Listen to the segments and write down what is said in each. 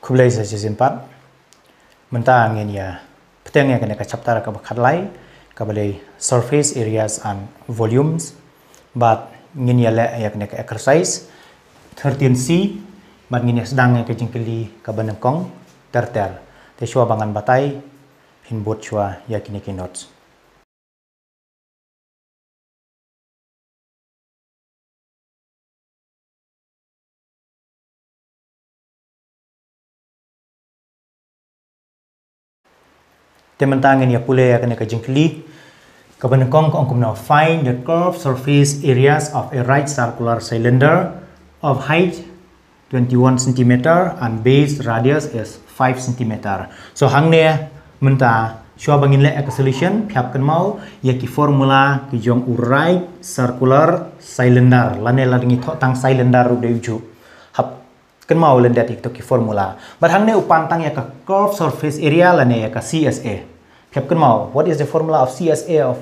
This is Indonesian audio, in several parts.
kublai sa simpat menta angin ya peteng ya kena chapter ka bakhat lai ka balai surface areas and volumes. But ngin ya le ya kena exercise. 13c but ngin ya sedang ya kejingkeli ka banengkong terter te shua bangan batai hin bot shua ya kini notes tementang ini pule akan ke jengkli kebenekong kong kumna find the curved surface areas of a right circular cylinder of height 21 cm and base radius is 5 cm so hang ne menta shua bangin le ek solution phap kan mau ya ki formula ki jong right circular cylinder. Lane la ngi tho tang cylinder ru de kan mau len dat to ki formula but hang ne upan tang ya ka curved surface area lane ya ka CSA kan mau, what is the formula of CSA of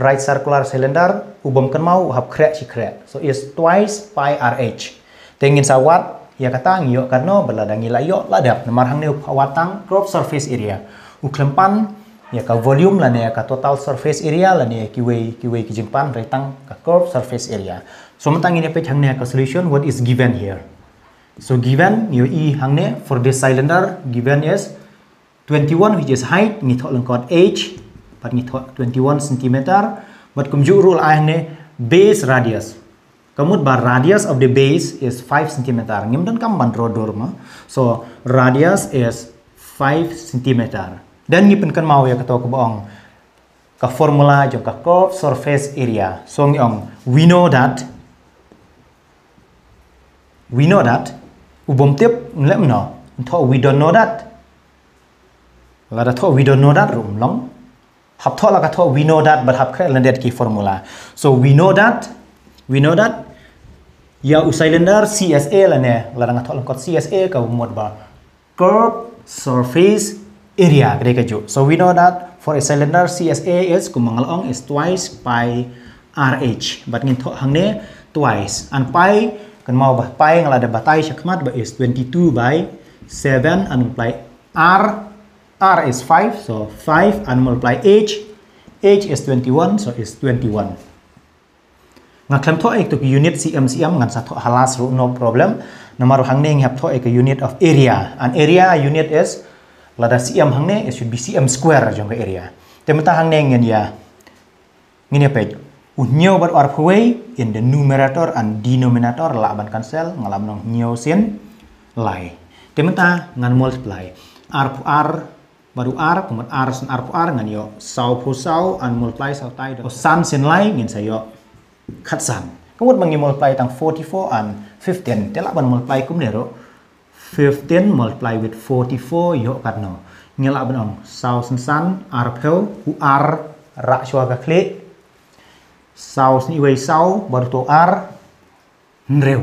right circular cylinder? Ubom kan mau hab krek si krek. So is twice pi RH. Tengin sawat, ya kata ngiyok karno beladang ngila yok ladap. Namar hang ni upawatang crop surface area. Uklempan, ya ka volume lah ya ka total surface area lah ya kiwe kiwe kijimpan retang ka curve surface area. So mentang ini page hang ni ka solution what is given here. So given you e hang ni for this cylinder given is 21 which is height ngi thok lengkot h pat ngi thok 21 cm but kum ju rule ai ne base radius. Kamut bar radius of the base is 5 cm ngim dan kam ban rodor ma. So radius is 5 cm dan ngi pen kan mau ya keto ke boong. Ka formula jong ka curve surface area. So ngi ong we know that we know that ubom tip nglem no we don't know that Lada tho we don't know that room long. Hap tho la tho we know that but hap kre landet ki formula. So we know that we know that ya cylinder CSA la ne la nga tho lang kot CSA ka mod ba curve surface area kre ka jo. So we know that for a cylinder CSA is kumangal ong is twice pi RH. But ngin tho hang ne twice and pi mau ba pi ngala da batai syakmat ba is 22 by 7 and multiply R R is 5, so 5 and multiply H. H is 21, so it's 21. Nga klem to ek to unit cm cm ngan sa to halas ru no problem. Namaru hang ne hap to ek unit of area. And area unit is lada cm hang ne it should be cm square jong area. Temata hang ngen ya. Ngin ya page. Unyo bar or way in the numerator and denominator la ban cancel ngalam nong nyo sin lai. Temata ngan multiply. R R baru r kemudian r sen r r ngan yo sau pu sau an multiply sau tai do san sen lai ngin sayo khat san kemudian mangi multiply tang 44 an 15 telak ban multiply kum nero 15 multiply with 44 yo kat no ngelak ban ong sau sen san r peu u r ra shwa ka klik sau ni wei sau baru to r nreu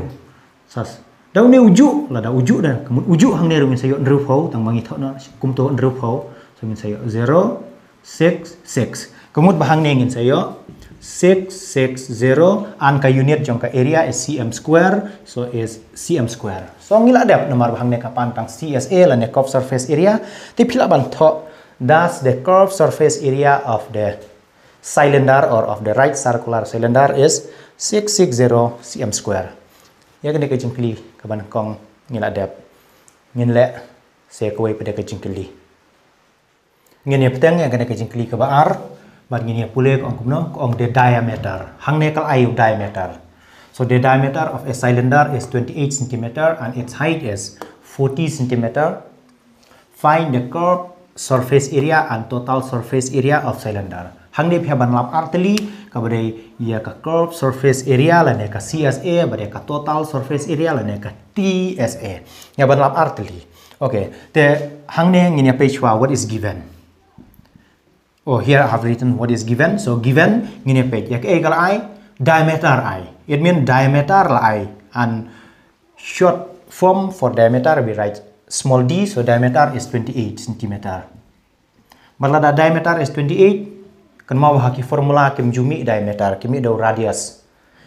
sas Dau ni ujuk lah dah ujuk dah. Kemudian ujuk hang ni rumin sayo nreu phau tang bangi thok na kum to nreu phau. So min sayo 0 6 6. Kemudian bahang ni ngin sayo 6 6 0 an ka unit jong ka area is cm square so is cm square. So ngila dap nomor bahang ni kapan tang CSA lah ni curve surface area. Ti pila ban thok thus the curve surface area of the cylinder or of the right circular cylinder is 660 cm square. Ya kena ke jengkeli ke ban kong ngin adap ngin le se ko pada ke jengkeli ngin ya petang ya kena ke jengkeli ke bar bar ngin ya pule ko kumno ko the diameter. Hang ne ayu diameter. So the diameter of a cylinder is 28 cm and its height is 40 cm find the curved surface area and total surface area of cylinder hang ne phya ban lap arteli ka bare ya ka curve surface area la ne ka CSA bare ka total surface area la ne ka TSA ya ban lap arteli. Okay te hang ne ngin ya page wa what is given? Oh here i have written what is given. So given ngin ya page. Ya egal i diameter i. It mean diameter la i. And short form for diameter we write small d so diameter is 28 centimeter. Malada diameter is 28 kan mau haki formula kim jumi diameter kimi do radius.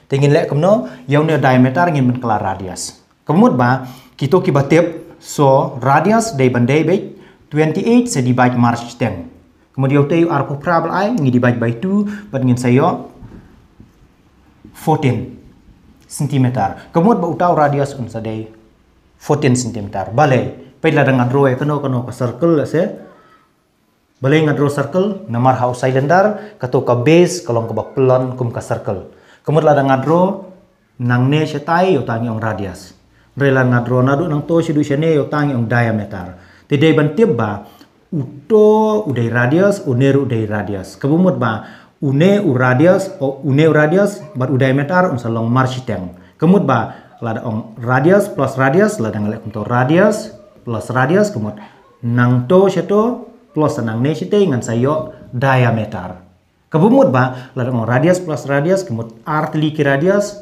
Tingin lek kemno yang ne diameter ngin men kala radius. Kemud ba kito ki batip so radius day bandai baik 28 se divide march 10 kemudian tayo ar po problem ay ngi divide by 2 but ngin sayo 14 cm kemudian ba utaw radius un sa day 14 cm bale pela dengan draw kano kano ka circle se bale nga draw circle namar house cylinder kato ka base kalong ka plan kum ka circle kemudian la dengan draw nang ne siya yo tangi ong radius rela nga draw na do nang to siya do siya ne tangi ong diameter Tidai bantib ba uto udai radius uneru udai radius. Kebumut ba une u radius o une u radius but udai metar un salong marchiteng. Kemut ba lada ong radius plus radius lada ngalek untuk radius plus radius kemut nang to seto plus nang ne site ngan sayo diameter. Kebumut ba lada ong radius plus radius kemut r teliki radius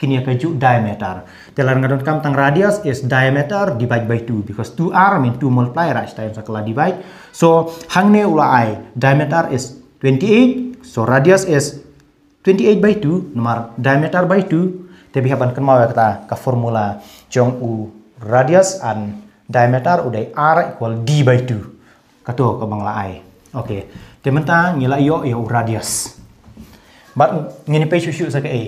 kini kaju diameter. Telah ngadon kam tang radius is diameter divide by 2 because 2r mean 2 multiply right time sakala divide. So hangne ula i diameter is 28 so radius is 28 by 2 nomor diameter by 2 tapi haban kan mau kata ka formula jong u radius and diameter udai r equal d by 2 kato ka bangla i. Okay. Tementa ngila yo yo radius. But ngini pe shushu sa ka a.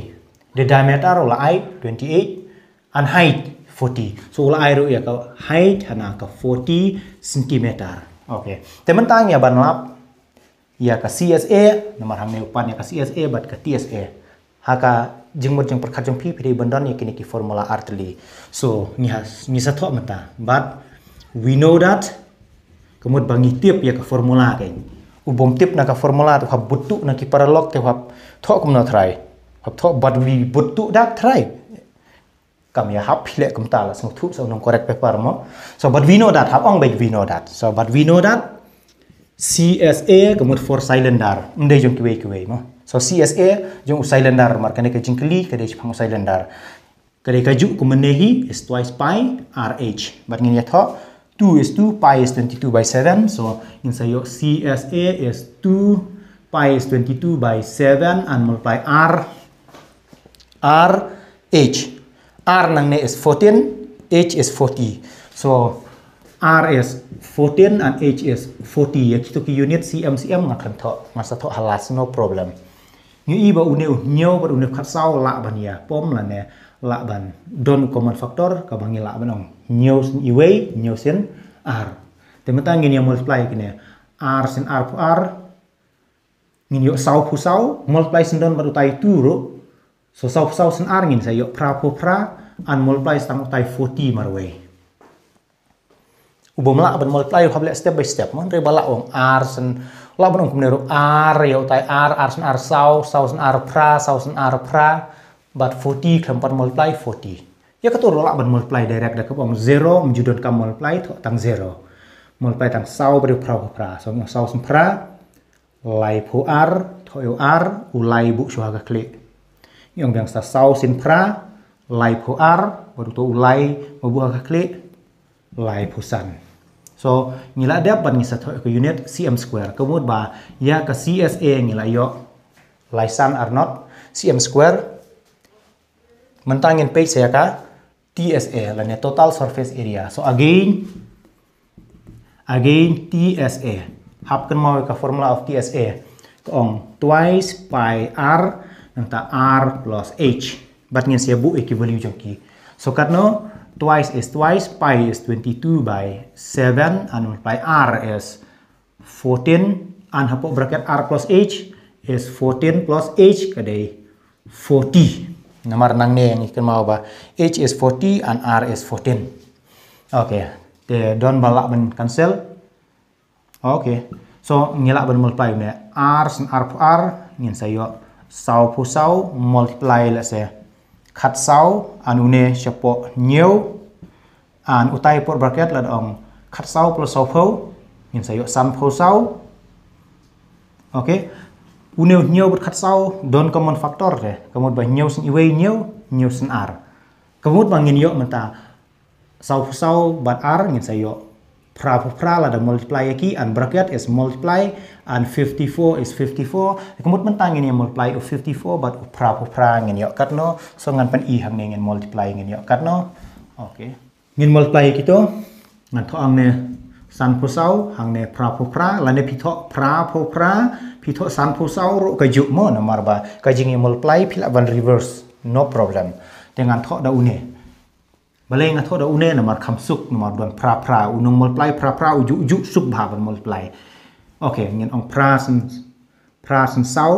The diameter ula I 28 and height 40. So ula I ya ka height hana ka 40 cm. Okay. Teman tang ya ban lap ya ka CSA nomor hang upan ya ka CSA bat ka TSA. Haka jengmut jeng perkat jeng pi pi bandan ya kini ki formula artli. So ni has ni sa thok mata. But we know that kemud bangi tiap ya ka formula kai. Ubom tip na ka formula tu hab butu na ki paralog te hab thok kum na try. hab tho but we but to that try kam ya hap pile kum ta la sung thu so nong correct paper mo so but we know that hap ong we know that so but we know that CSA kemut for cylinder ndai jong kiwe kiwe mo so CSA jong cylinder mar kane ke jingkli ke de phang cylinder kade ka ju kumenehi is twice pi RH but ngin ya tho 2 is 2 pi is 22 by 7 so in sayo CSA is 2 pi is 22 by 7 and multiply R R, H. R nang ne is 14, H is 40. So R is 14 and H is 40. Ya kita ke unit cm cm ngakan to, masa to halas no problem. Ngi iba une nyo bar une khat sau la ban ya pom la ne la ban don common factor ka bangi la ban ong. Nyo iwe nyo sin R. Temata ngi multiply kene R sin R pu R ngi yo sau pu sau. Multiply sin don baru tai tu ro So sau sau sen arngin sa yo pra po pra. An multiply stang utai 40 marwe. Ubo mala ban multiply hable step by step. Mon re bala ong r sen la ban ong kumnero r yo utai r r sen r sau sau sen r pra sau sen r pra but 40 keempat multiply 40. Ya katur la ban multiply direct dak ong 0 menjudon kam multiply to tang 0. Multiply tang sau beri pra pra so sau sen pra lai po r to yo r ulai bu shuhaga klik yang biang sa sau sin pra lai po ar baru to ulai mabuha ka kli lai pusan so ngila dapat ngisa ke unit cm square kemud ba ya ka csa ngila yo lai san are not cm square mentangin page saya ka TSA lane total surface area. So again again TSA hapkan mau ka formula of TSA kong twice pi r nanta r plus h. But ngin siya bu equivalue jong ki. So katno twice is twice pi is 22 by 7 and by r is 14 and hapo bracket r plus h is 14 plus h kadai 40 namar nang ne yang ikan mau ba h is 40 and r is 14 okay. The don balak ben cancel. Okay. So ngilak ben multiply ne r sin r r ngin sayo sau pu sau multiply la se khat sau anune chapo nhiều an utai por bracket la ong khat sau plus sau pho nhìn sayo sam pho sau. Okay une nhiều bot khat sau don common factor re. Kamot ba nhiều sin iwe nhiều nhiều sin r kamot ba ngin yo mata sau sau bat r ngin sayo pra pra la da multiply aquí and bracket is multiply and 54 is 54 kemut mentang ini multiply of 54 but pra pra ngin yo katno so ngan pan i hang ngin multiply ngin yo katno okay ngin multiply kita ngan tho ang ne san phu sau hang ne pra pra la ne pra phu pra pi tho san phu sau ro ka ju mo na mar ba ka jing multiply phila van reverse no problem dengan tho da une balai nga tho da une na mar kham suk na mar don pra pra unong multiply pra pra u ju ju suk ba van multiply okay ngin ong pra san pra san sau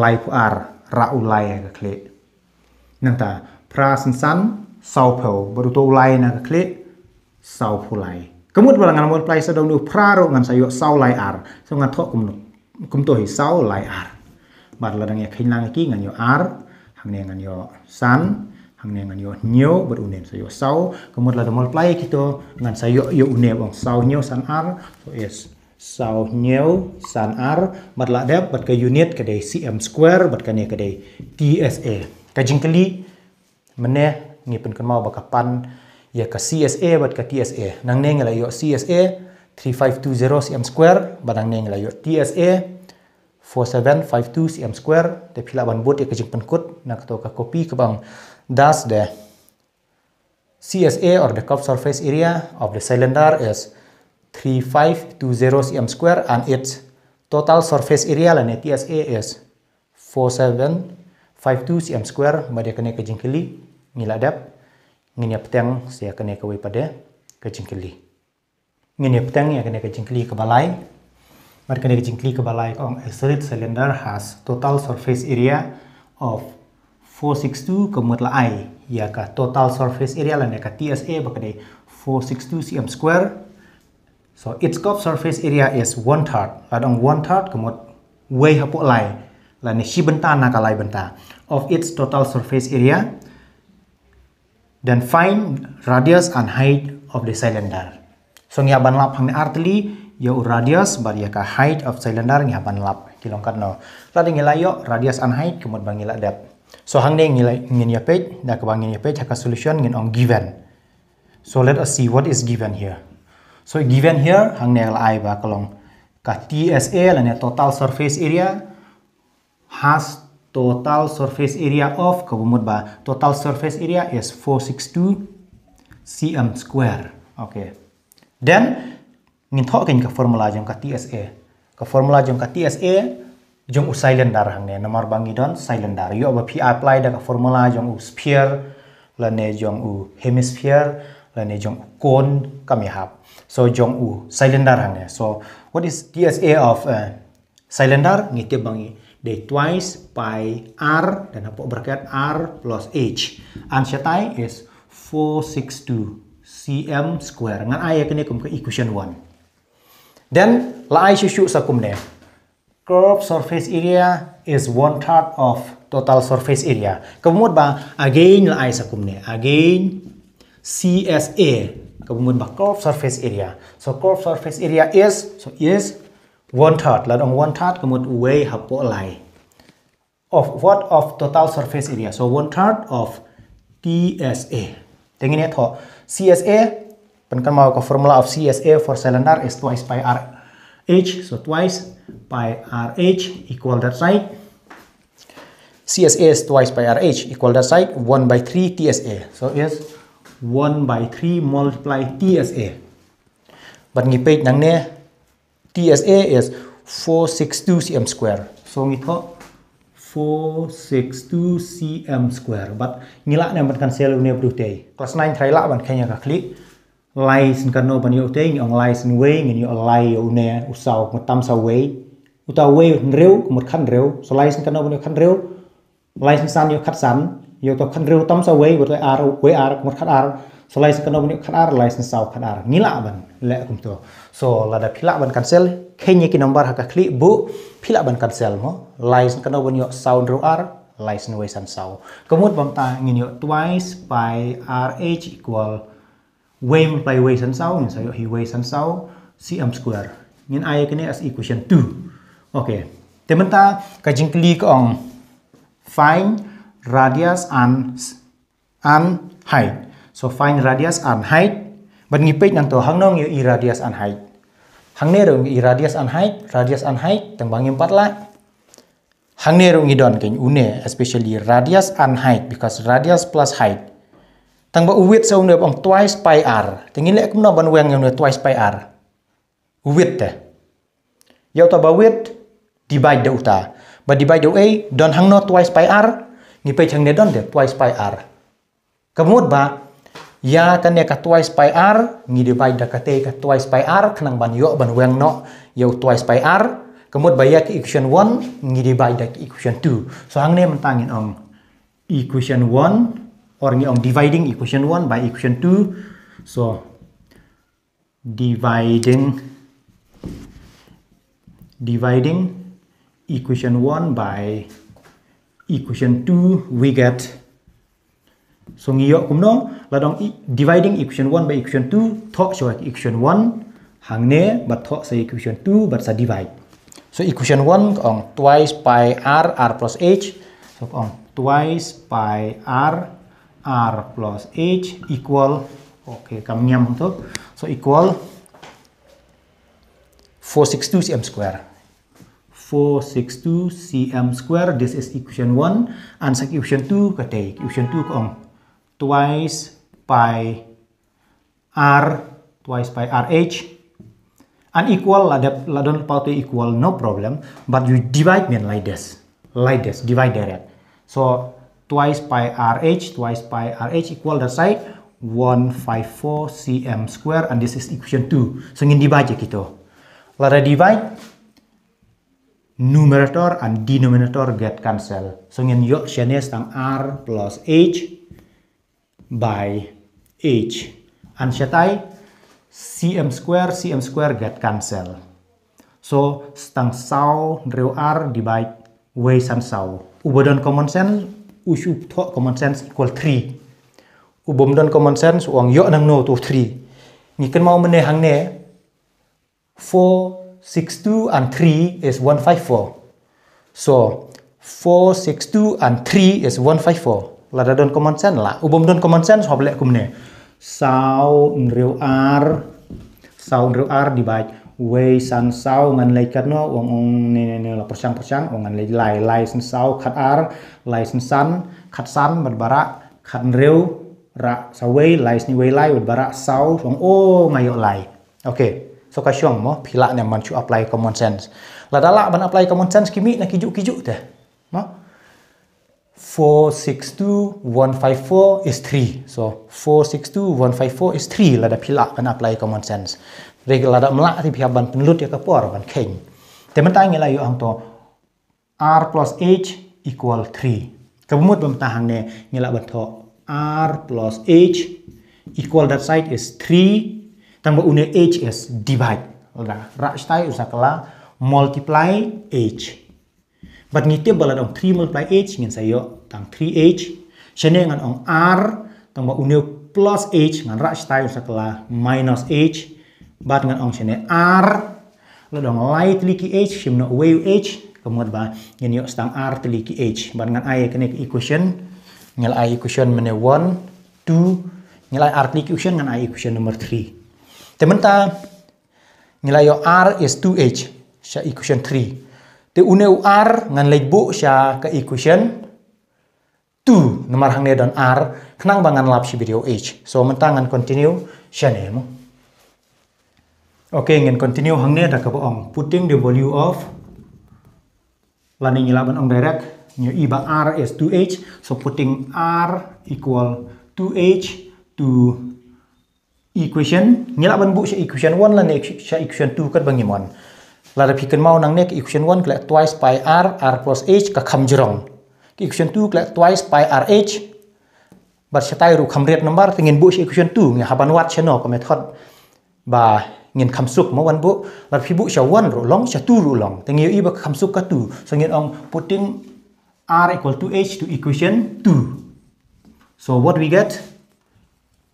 lai pu ar ra u lai ka kle nang ta pra san san sau phau baru to lai na ka kle sau pu lai kemut bala ngan multiply sa dong nu pra ro ngan sayo sau lai ar so ngan tho kum nu kum to hi sau lai ar. Bar la dang ya khin lang ki ngan yo ar hang ne ngan yo san hang ne ngan yo nyo ber unen sayo sau. Kemut la da multiply kito ngan sayo yo une bong sau nyo san ar. So is sau nyo san ar. Mat la dep bat ka unit ka dei cm square bat ka ne ka dei tsa ka jingkali mene ngipin kan mau bakapan ya ka CSA bat ka TSA nang neng la yo CSA 3520 cm square badang neng la TSA 4752 cm square te phila ban bot ya ka jingpan kut na to ka copy ka bang das de CSA or the curved surface area of the cylinder is 3520 cm square and its total surface area la TSA is 4752 cm square ba de ka ne ka jingkili ngiladap ngini petang saya kena kawai pada kejingkeli ngini petang ya kena kejingkeli ke balai. Mar kena kejingkeli ke balai ong a solid cylinder has total surface area of 462 kemut la i ya ka total surface area la ka TSA bakade 462 cm square. So its curved surface area is one third. Ladong one third kemut way hapo lai. La ni shi benta na kalai benta. Of its total surface area dan find radius and height of the cylinder. So ban lap hang artli yo radius bar ya ka height of cylinder ban lap kilongkat no. Ladi ngila yo radius and height kemud bang ngila depth. So hang ne ngin ya page da ka bang ya page haka solution ngin on given. So let us see what is given here. So given here hang ne ai ba kalong ka TSA la ne total surface area has total surface area of kabumut ba total surface area is 462 cm square okay ngin tho ken ka formula jong ka TSA ka formula jong ka TSA jong u cylinder hang ne namar bangi don cylinder yo ba pi apply da ka formula jong u sphere la ne jong u hemisphere la ne jong cone kami hap. So jong u cylinder hang ne so what is TSA of uh, cylinder ngite bangi de twice pi r dan apa bracket r plus h. Answer is 462 cm square. Ngan ai kene kum ke equation 1. Then la ai shu sa kum ne. Curved surface area is one third of total surface area. Kemudian ba again la ai sa kum ne. Again CSA. Kemudian ba curved surface area. So curved surface area is so is one third là đồng one third một way hợp bộ lại of what of total surface area so one third of TSA dengan ini thọ CSA kan mau ke formula of CSA for cylinder is twice pi RH so twice pi RH equal that side. CSA is twice pi RH equal that side 1 by 3 TSA so is 1 by 3 multiply TSA but ngipit nang ne TSA is 462 cm square. So ngito 462 cm square. But ngila na man kan sel unia brute. Kelas 9 try la ban kanya ka klik. Lai sin kan no ban yo te ngong lai sin way ngin yo lai yo ne usau mo tam sa way. Uta way reu mo khan reu. So lai sin kan no ban yo khan reu. Lai sin san yo khat san. Yo to khan reu tam sa way bo ar way ar mo khat ar. So lai sin kan no ban yo khat ar lai sin sau khat ar. Ngila ban le kum to. So lada pila ban cancel kenya ki number haka klik bu pila ban cancel mo. License kana ban yo sound ro r license way san sau kemud bam ta ngin yo twice by rh equal way multiply way san sau ngin sayo hi way san sau cm square. Ngin ay kini as equation 2 okay temen ta ka jing klik ong. Find radius and and height so find radius and height But ngipit nang to hang nong i radius and height. Hang ne rong i radius and height, radius and height tang bang empat la. Hang ne rong i don ken une especially radius and height because radius plus height. Tang ba width sa unde ong twice pi r. Tingin le kumna ban weng yang twice pi r. Width te. Yau ta ba width divide de uta. Ba divide de a don hang no twice pi r ngi pe chang ne don de twice pi r. Kemud ba ya kan ya ka twice pi r ngi divide da ka twice pi r khnang ban yo ban weng no yau twice pi r. Kemud ba ya ki equation 1 ngi divide da equation 2 so hang ne mentangin ong equation 1 or on dividing equation 1 by equation 2 so dividing dividing equation 1 by equation 2 we get so ngiyo kumno ladong dividing equation 1 by equation 2 thok so equation 1 hangne but thok sa equation 2 but sa divide. So equation 1 on twice pi r r plus h. So on twice pi r r plus h equal okay kami nyam tu so equal 462 cm square. 462 cm square this is equation 1 and equation 2 kata equation 2 kong twice pi r twice pi rh unequal ada ladon pautu equal no problem but you divide me like this like this divide direct so twice pi rh twice pi rh equal that side 154 cm square and this is equation 2 so ingin dibaca kita lara divide numerator and denominator get cancel. So ingin yuk shane tang r plus h by h. And shatai cm square cm square get cancel. So stang sau reu r divide way san sau ubodon common sense usup thọ common sense equal 3 ubom don common sense uang yo nang no to 3 ni kan mau mene hang ne 4 6 2 and 3 is 154 so 4 6 2 and 3 is 154 là don common sense la. Ubom don common sense hob le kum ne sao reu r sao reu r divide way san sau ngan lei kat no. Ong ong ne ne ne la persang persang ong ngan lei lai lai san sau khat ar lai san san khat san bat bara khat reu ra sa way lai ni way lai bat bara sau. Ong o ngai yo lai. Okay so ka syong mo phila ne man chu apply common sense. La dala ban apply common sense kimi na kiju kiju te mo 462 154 is 3 so 462 154 is 3 la da phila ban apply common sense. Regular dak melak ti pihak ban penelut ya kapor ban keng. Te mentang ngela yu ang to r plus h equal 3 kebumut bam tahang ne ngela ban to r plus h equal that side is 3 tambah une h is divide. La ra stai usakala multiply h but ngitip bala dong 3 multiply h ngin sayo tang 3h shene ngan ong r tambah une plus h ngan ra stai usakala minus h. Bat ngan ong sene r lo dong lai tliki h shim no wave h. Kemudian ba yen yo stang r tliki h. Bat ngan ai kene equation? Ngel ai equation mene 1 2 ngel ai r tliki equation? Ngan ai equation number 3 temen ta ngel ai yo r is 2h sha equation 3 te une r ngan lej bu sha ka equation 2 nomor hang ne don r kenang bangan lap si video h. So mentangan continue sha ne mo Okay, ingin continue hang ni ada ong putting the value of lani nyilaban ong direct nyo iba r is 2h so putting r equal 2h to equation. Nyilaban bu sa equation 1 lani sa equation 2 kat bangi mon lada pikan mau nang nek equation 1 kle twice pi r r plus h ka kham equation 2 kle twice pi r h. Bar sa tayo ru kham ret number tingin bu equation 2 ngi haban wat method ba ngin kham suk mo wan bu. La phi bu sha wan ro long sha tu ro long. Iba kham suk ka tu so ngin ong putting r equal to h to equation 2 so what we get?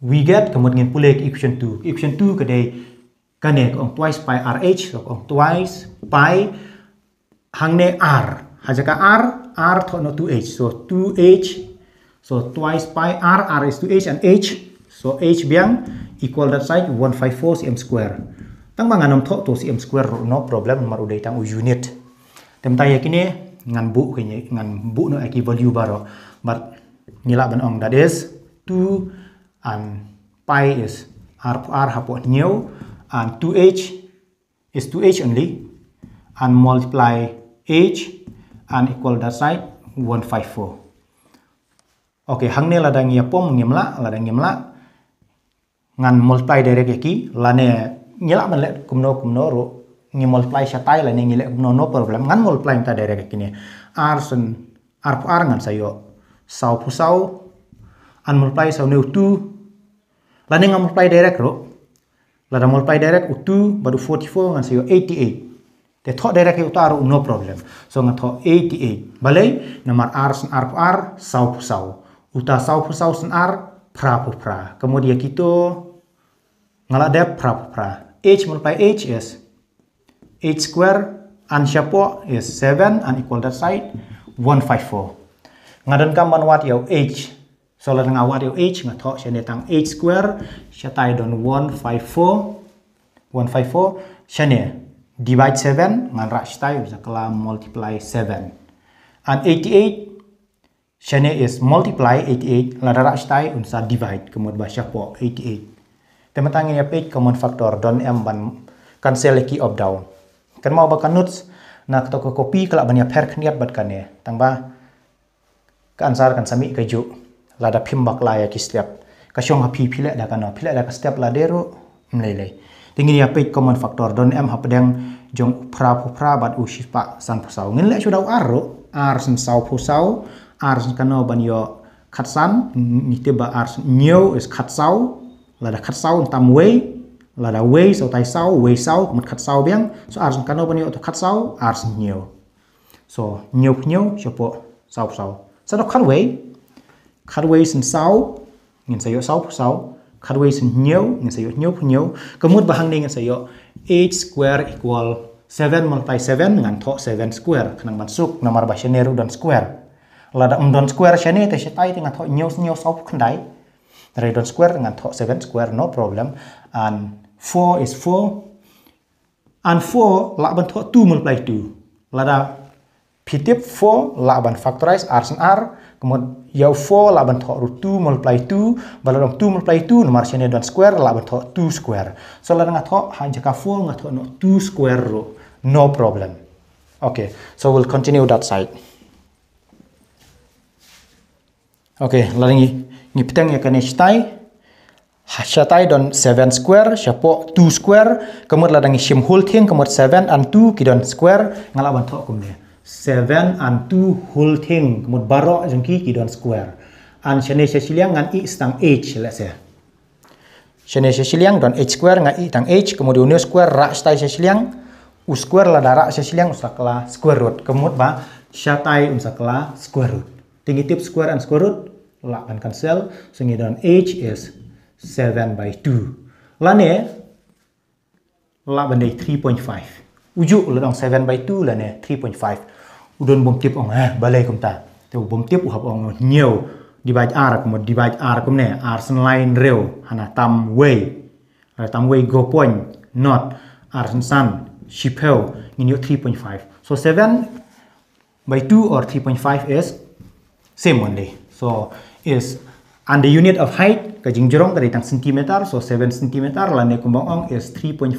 We get kamot ngin pule equation 2 equation 2 ka dei kane ong twice pi rh so ong twice pi hang ne r. Haja ka r r tho no 2h so 2h so twice pi r r is 2h and h so h biang equal that side 154 cm square. Tang mga nom tho to cm square no problem mar udai tang u unit. Tem ta yakini ngan bu kini ngan bu no aki value baro but nila ban ong that is 2 and pi is r r hapo new and 2h is 2h only. And multiply h and equal that side 154 okay hang ne ladang ya pom ngimla ladang ngimla ngan multiply direct ki lane nyela man le kumno kumno ro. Ngi multiply sha tai la ngi le kumno no problem. Ngan multiply ta direct ki ne r sun r r ngan sayo sau pu sau an multiply sau ne 2 lane ngam multiply direct ro Lada multiply direct utu baru 44 ngan sayo 88. Te thok direct utaru no problem. So ngan thok 88. Balai nomor R sen R R sau pu sau. Uta sau pu sau sen R pra pu pra. Kemudian kita ngalak dep pra pu pra. H multiply H is H square and siapa is 7 and equal that side 154. Ngadan kaman wat yau H So la nga wat yo h nga thok siya tang h square siya tayo don 154 154 siya ni divide 7 nga ra siya tayo sa kala multiply 7 and 88 siya ni is multiply 88 la ra siya tayo unsa divide kemudian ba siya po 88 tematang ini page common factor don m ban cancel key of down. Kan mau ba notes na ketok copy kala ban ya per kniat bat ya tang ba sar kan sami keju lada pimbak la ya kistiap kasyong hapi pile da kana pile da step la dero mlele tingin ya pe common factor don em ha jong pra pu pra bat u shifa san pu sau ngin le chu dau aro ar san sau pu sau ar san kana ban yo khat san ni te ba ar nyo is khat sau lada khat sau tam wei lada wei sau tai sau wei sau mat khat sau biang so ar san kana ban yo to khat sau ar san nyo so nyo nyo chopo sau sau sa do khat wei khát quay sin sau ngin sayo sau pu sau khát quay sin nhiều ngin sayo nhiều nhiều kemud bahang ni ngin sayo 8 square equal 7 multiply 7 ngan tho 7 square. Kanang masuk nomor bahasa neru dan square. Lada don square shani te shetai te ngan tho nhiều nhiều sau pu khandai dari don square ngan tho 7 square no problem. And 4 is 4 and 4 la ban tho 2 multiply 2 lada pitip 4 la ban factorize r sin r. Kemudian yau 4 la ban thok 2 multiply 2 balong 2 multiply 2 nomor sini dan square la ban thok 2 square. So la nga thok han jaka 4 nga thok no 2 square ro no problem. Okay so we'll continue that side. Okay la ngi ngi pitang ya kane stai Hasyatai don 7 square, siapa 2 square, kemudian ladang shim whole thing, kemudian 7 and 2 kidon square, ngalaban thok kumnya. 7 and 2 whole thing. Một baro jengki ki don square. And shane she shiliang ngan i stang h let's say. Shane she shiliang don h square ngan i tang h. Kemudian unio square ra stai she shiliang u square la dara she shiliang usakla square root. Kemud ba shatai usakla square root. Tinggi tip square and square root la kan cancel. Sengi don h is 7 by 2 lane la bandai 3.5 ujuk la dong 7 by 2 lane 3.5 udon bom tip ong eh balai kum ta te bom tip u hab ong nhiều divide r kum divide r kum ne r sen line reu hana tam way tam way go point not r sen san shipel in your 3.5 so 7 by 2 or 3.5 is same only so is and the unit of height kajing jorong dari tang centimeter so 7 centimeter lane kumbang ong is 3.5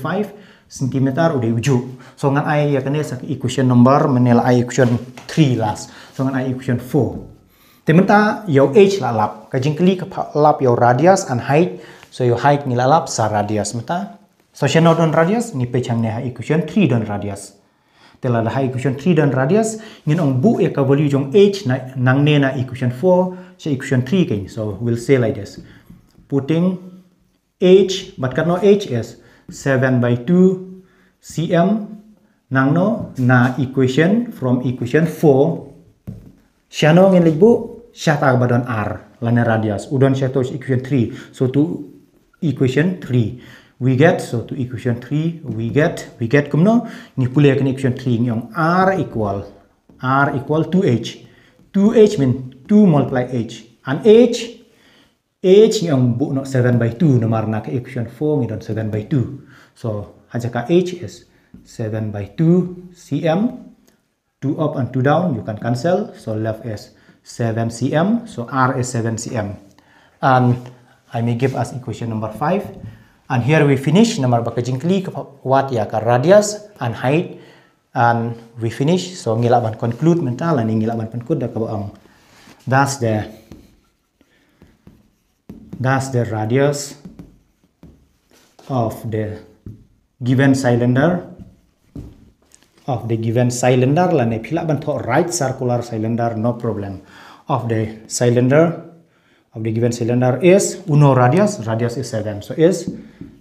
centimeter udah uju. So ngan ai ya kene sak equation number menela ai equation 3 las. So ngan ai equation 4. Tementa yo h la lap. Kajing kli ka lap yo radius and height. So yo height ni la lap sa radius meta. So sheno don radius ni pe chang ne equation 3 don radius. Tela la equation 3 don radius ngin ong bu ya ka value jong h na nang ne na equation 4 sa equation 3 kain. So we'll say like this. Putting h but kan no h is 7 by 2 cm nangno na equation from equation 4 shano ngin libu shata badon r lana radius. Udon shato equation 3 so to equation 3 we get so to equation 3 we get we get kumno ni pule kan equation 3 yung r equal r equal 2h 2h mean 2 multiply h. And h h yang bu no 7 by 2 nomor na ke equation 4 ngidon 7 by 2 so haja ka h is 7 by 2 cm 2 up and 2 down you can cancel. So left is 7 cm so r is 7 cm and I may give us equation number 5 and here we finish number baka jingkli what ya ka radius and height. And we finish so ngila ban conclude mental and ngila ban conclude da ka ang that's the that's the radius of the given cylinder of the given cylinder right circular cylinder no problem. Of the cylinder of the given cylinder is uno radius, radius is 7. So is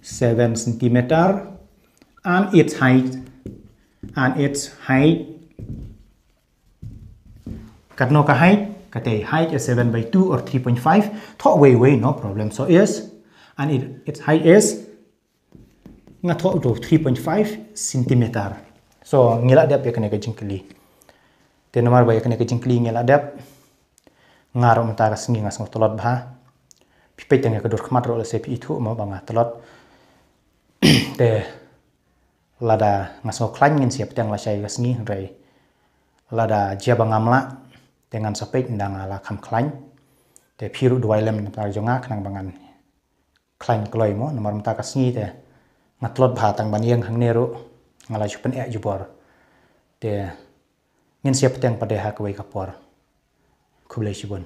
7 centimeter and its height and its height. Katno ka height kate height is 7 by 2 or 3.5 thought way way no problem. So is and it, its height is nga thought to 3.5 centimeter. So ngila dep ya kene ka jingkli. Te nomor ba ya kene ka jingkli ngila dep. Ngaro mata ka singi ngas tolot bha pipe tenge ka dur khmat ro se pi thu mo banga tolot. Te lada ngas ngo klan ngin siap teng la sai ka singi rei lada jia bangamla dengan sepik ndang ala kham klain te phiru duai lem ta jonga khnang bangan klain kloi mo nomor mta ka singi te ngatlot bha tang ban yang hang neru ngala chupen e jubor te ngin siap teng pade ha kwai kapor khublai shibon